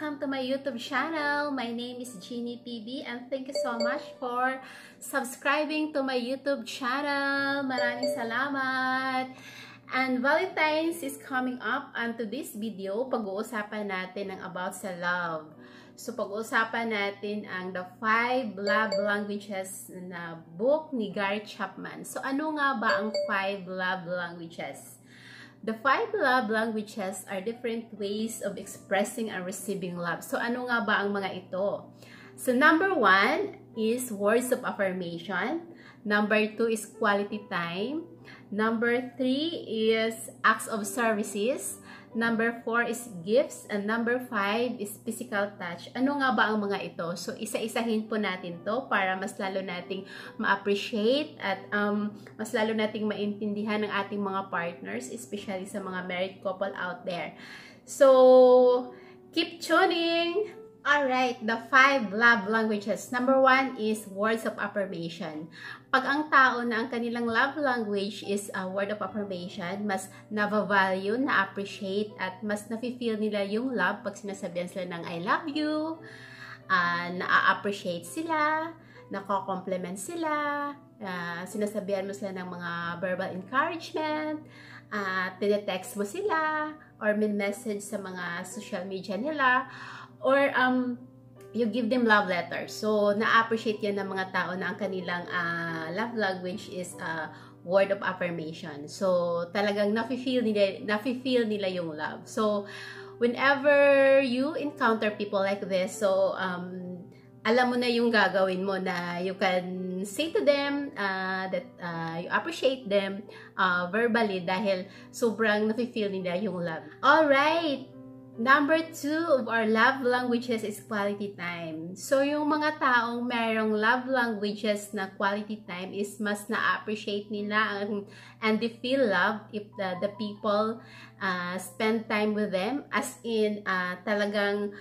to my YouTube channel. My name is Jeannie PB and thank you so much for subscribing to my YouTube channel. Maraming salamat. And Valentine's is coming up and to this video, pag-uusapan natin ang about sa love. So, pag-uusapan natin ang The Five Love Languages na book ni Gary Chapman. So, ano nga ba ang Five Love Languages? The five love languages are different ways of expressing and receiving love. So, ano nga ba ang mga ito? So, number one is words of affirmation. Number two is quality time. Number three is acts of services. Number 4 is gifts. And number 5 is physical touch. Ano nga ba ang mga ito? So, isa-isahin po natin to para mas lalo nating ma-appreciate at um, mas lalo nating maintindihan ng ating mga partners, especially sa mga married couple out there. So, keep tuning! Alright, the five love languages. Number one is words of affirmation. Pag ang tao na ang kanilang love language is a word of affirmation, mas na-value, na-appreciate, at mas nafe-feel nila yung love pag sinasabihan sila ng I love you, uh, na-appreciate sila, nako-compliment sila, uh, sinasabihan mo sila ng mga verbal encouragement, at uh, tinetext mo sila, or min-message sa mga social media nila, or um, you give them love letters. So, na-appreciate yan ng mga tao na ang kanilang uh, love language is uh, word of affirmation. So, talagang nafe-feel nila, nafe-feel nila yung love. So, whenever you encounter people like this, so, um, alam mo na yung gagawin mo na you can say to them uh, that uh, you appreciate them uh, verbally dahil sobrang nafe-feel nila yung love. Alright! Number two of our love languages is quality time. So, yung mga taong merong love languages na quality time is mas na-appreciate nila and, and they feel love if the, the people uh, spend time with them. As in, uh, talagang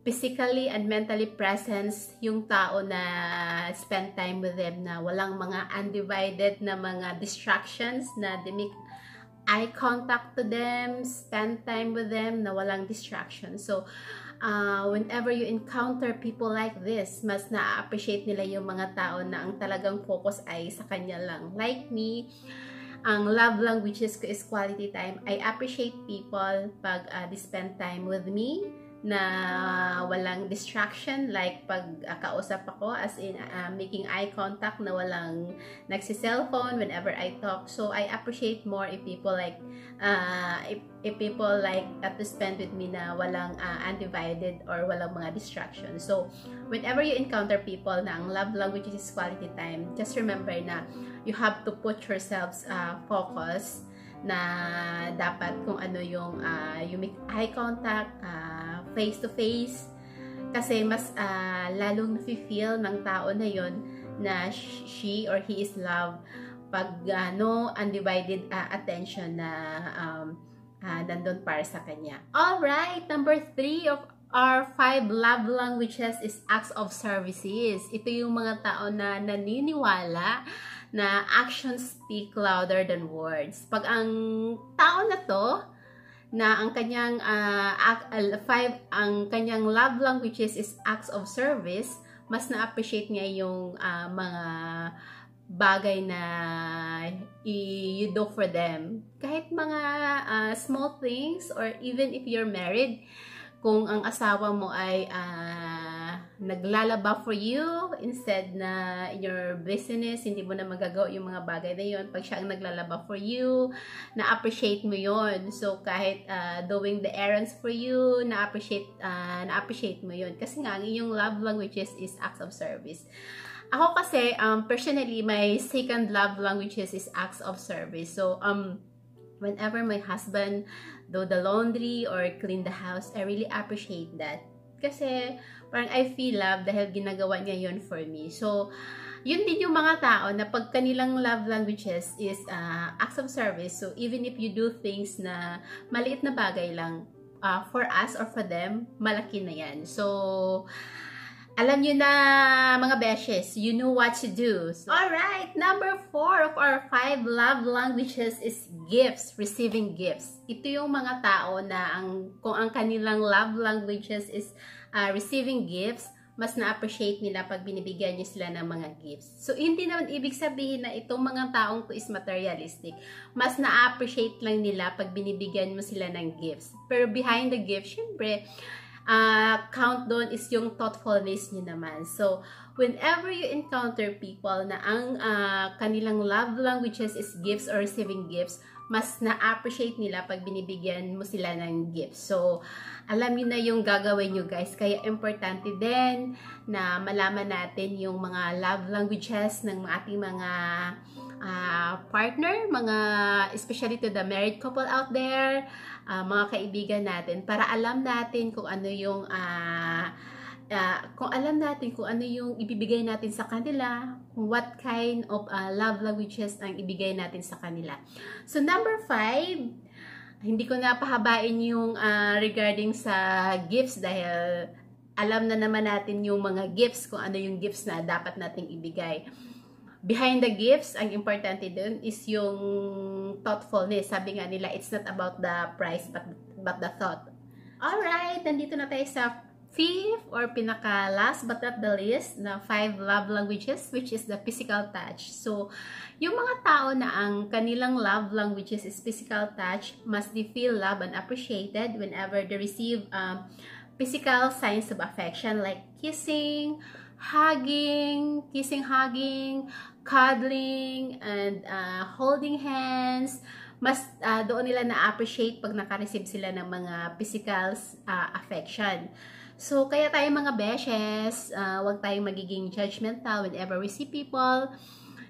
physically and mentally presence yung tao na spend time with them na walang mga undivided na mga distractions na eye contact to them, spend time with them na walang distraction. So, uh, whenever you encounter people like this, mas na-appreciate nila yung mga tao na ang talagang focus ay sa kanya lang. Like me, ang love languages ko is quality time. I appreciate people pag uh, they spend time with me na walang distraction like pag uh, kausap ako as in uh, making eye contact na walang nagsi-cellphone whenever I talk. So I appreciate more if people like uh, if, if people like uh, to spend with me na walang uh, undivided or walang mga distractions so whenever you encounter people na ang love language is quality time just remember na you have to put yourselves uh, focus na dapat kung ano yung uh, you make eye contact uh, face to face kasi mas uh, lalong nafe-feel ng tao na yon na she or he is loved pag ano undivided uh, attention na um, uh, nandun para sa kanya. All right, number three of our five love languages is acts of services. Ito yung mga tao na naniniwala na actions speak louder than words. Pag ang tao na to na ang kanyang uh, five ang kanyang love languages is acts of service mas na-appreciate niya yung uh, mga bagay na you do for them. Kahit mga uh, small things or even if you're married kung ang asawa mo ay uh, naglalaba for you instead na in your business, hindi mo na magagawa yung mga bagay na yun. Pag siya ang naglalaba for you, na-appreciate mo yon So, kahit uh, doing the errands for you, na-appreciate, uh, na-appreciate mo yon Kasi nga, ang iyong love languages is acts of service. Ako kasi, um, personally, my second love languages is acts of service. So, um, whenever my husband do the laundry or clean the house, I really appreciate that. Kasi parang I feel love dahil ginagawa niya yon for me. So, yun din yung mga tao na pag kanilang love languages is uh, acts of service. So, even if you do things na maliit na bagay lang, uh, for us or for them, malaki na yan. So, Alam nyo na mga beshes, you know what to do. So, Alright, number four of our five love languages is gifts, receiving gifts. Ito yung mga tao na ang, kung ang kanilang love languages is uh, receiving gifts, mas na-appreciate nila pag binibigyan nyo sila ng mga gifts. So, hindi naman ibig sabihin na itong mga taong to is materialistic. Mas na-appreciate lang nila pag binibigyan mo sila ng gifts. Pero behind the gift, syempre, uh, count doon is yung thoughtfulness niyo naman. So, whenever you encounter people na ang uh, kanilang love languages is gifts or receiving gifts, mas na-appreciate nila pag binibigyan mo sila ng gifts. So, alam niyo na yung gagawin nyo guys. Kaya importante din na malaman natin yung mga love languages ng ating mga uh, partner, mga especially to the married couple out there, uh, mga kaibigan natin para alam natin kung ano yung uh, uh, kung alam natin kung ano yung ibibigay natin sa kanila, what kind of uh, love languages ang ibigay natin sa kanila. So number five, hindi ko na pahabain yung uh, regarding sa gifts dahil alam na naman natin yung mga gifts, kung ano yung gifts na dapat nating ibigay behind the gifts, ang importante dun is yung thoughtfulness. Sabi nga nila, it's not about the price but, but the thought. Alright, nandito na tayo sa fifth or pinaka last but not the least na five love languages which is the physical touch. So, yung mga tao na ang kanilang love languages is physical touch must they feel love and appreciated whenever they receive um, physical signs of affection like kissing, hugging, kissing, hugging, cuddling, and uh, holding hands. Mas uh, doon nila na-appreciate pag naka-receive sila ng mga physical uh, affection. So, kaya tayo mga beshes, uh, wag tayong magiging judgmental whenever we see people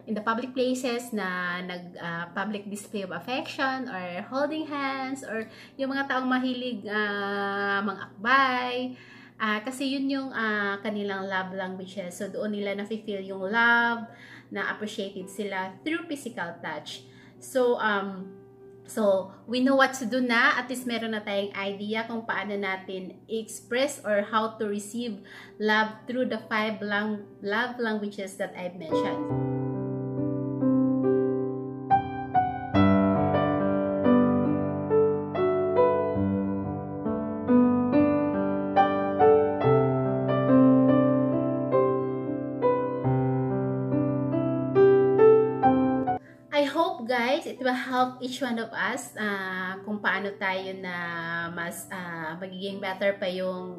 in the public places na nag uh, public display of affection or holding hands or yung mga taong mahilig uh, mga akbay Uh, kasi yun yung uh, kanilang love languages. So, doon nila na-feel yung love, na appreciated sila through physical touch. So, um, so, we know what to do na. At least meron na tayong idea kung paano natin express or how to receive love through the five lang love languages that I've mentioned. Guys, it will help each one of us uh, kung paano tayo na mas uh, magiging better pa yung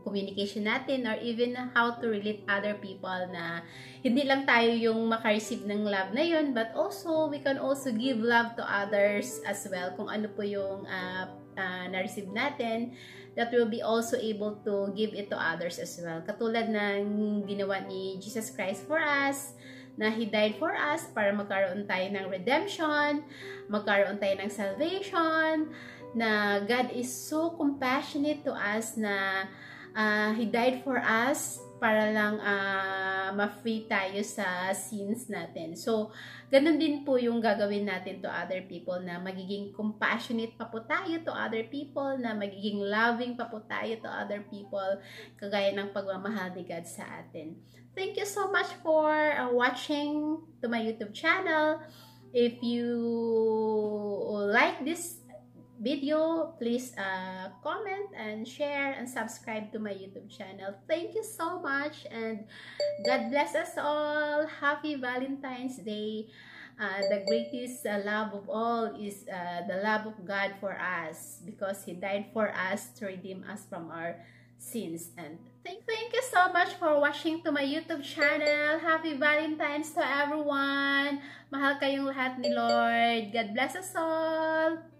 communication natin or even how to relate other people na hindi lang tayo yung makareceive ng love na yun but also we can also give love to others as well kung ano po yung uh, uh, na-receive natin that will be also able to give it to others as well. Katulad ng ginawa ni Jesus Christ for us, na He died for us para magkaroon tayo ng redemption, magkaroon tayo ng salvation, na God is so compassionate to us na uh, He died for us para lang uh, ma-free tayo sa sins natin. So, ganun din po yung gagawin natin to other people na magiging compassionate pa po tayo to other people, na magiging loving pa po tayo to other people, kagaya ng pagmamahal ni God sa atin. Thank you so much for uh, watching to my YouTube channel. If you like this video, please uh, comment and share and subscribe to my YouTube channel. Thank you so much and God bless us all. Happy Valentine's Day. Uh, the greatest uh, love of all is uh, the love of God for us because He died for us to redeem us from our sins. And thank, thank you so much for watching to my YouTube channel. Happy Valentine's to everyone. Mahal kayong lahat ni Lord. God bless us all.